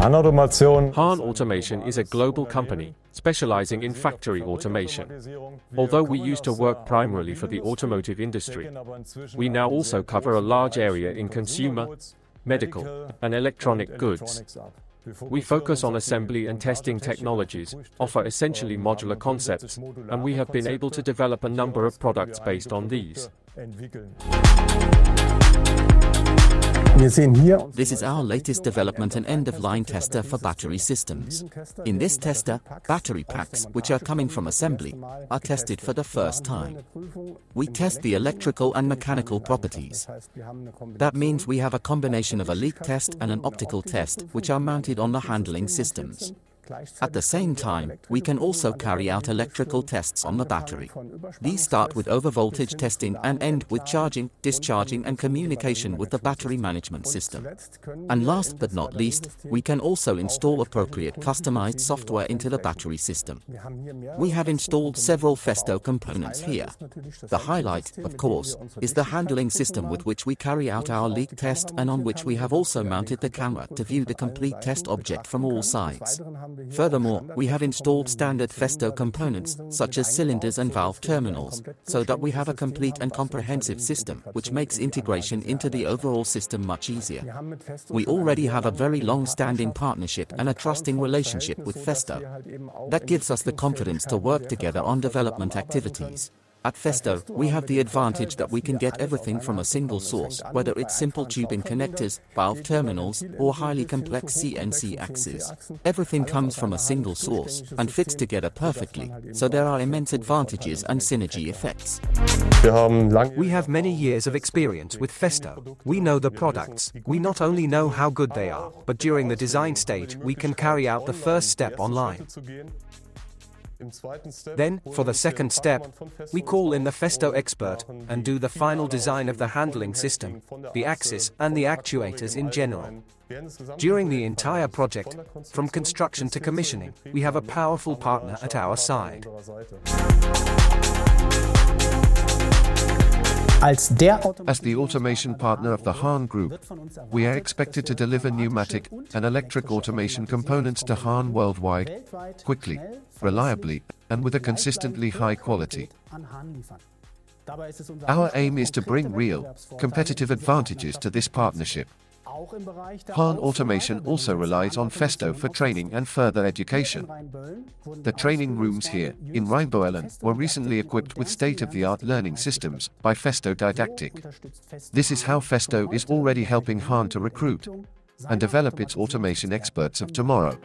Hahn Automation Hahn Automation is a global company specializing in factory automation. Although we used to work primarily for the automotive industry, we now also cover a large area in consumer, medical, and electronic goods. We focus on assembly and testing technologies, offer essentially modular concepts, and we have been able to develop a number of products based on these. This is our latest development and end-of-line tester for battery systems. In this tester, battery packs, which are coming from assembly, are tested for the first time. We test the electrical and mechanical properties. That means we have a combination of a leak test and an optical test, which are mounted on the handling systems. At the same time, we can also carry out electrical tests on the battery. These start with overvoltage testing and end with charging, discharging and communication with the battery management system. And last but not least, we can also install appropriate customized software into the battery system. We have installed several Festo components here. The highlight, of course, is the handling system with which we carry out our leak test and on which we have also mounted the camera to view the complete test object from all sides. Furthermore, we have installed standard Festo components, such as cylinders and valve terminals, so that we have a complete and comprehensive system, which makes integration into the overall system much easier. We already have a very long-standing partnership and a trusting relationship with Festo. That gives us the confidence to work together on development activities. At Festo, we have the advantage that we can get everything from a single source, whether it's simple tubing connectors, valve terminals, or highly complex CNC axes. Everything comes from a single source and fits together perfectly, so there are immense advantages and synergy effects. We have many years of experience with Festo. We know the products. We not only know how good they are, but during the design stage, we can carry out the first step online. Then, for the second step, we call in the Festo expert and do the final design of the handling system, the axis, and the actuators in general. During the entire project, from construction to commissioning, we have a powerful partner at our side. As the automation partner of the Hahn Group, we are expected to deliver pneumatic and electric automation components to Hahn worldwide, quickly, reliably, and with a consistently high quality. Our aim is to bring real, competitive advantages to this partnership. Hahn Automation also relies on Festo for training and further education. The training rooms here, in Rheinboellen, were recently equipped with state-of-the-art learning systems by Festo Didactic. This is how Festo is already helping Hahn to recruit and develop its automation experts of tomorrow.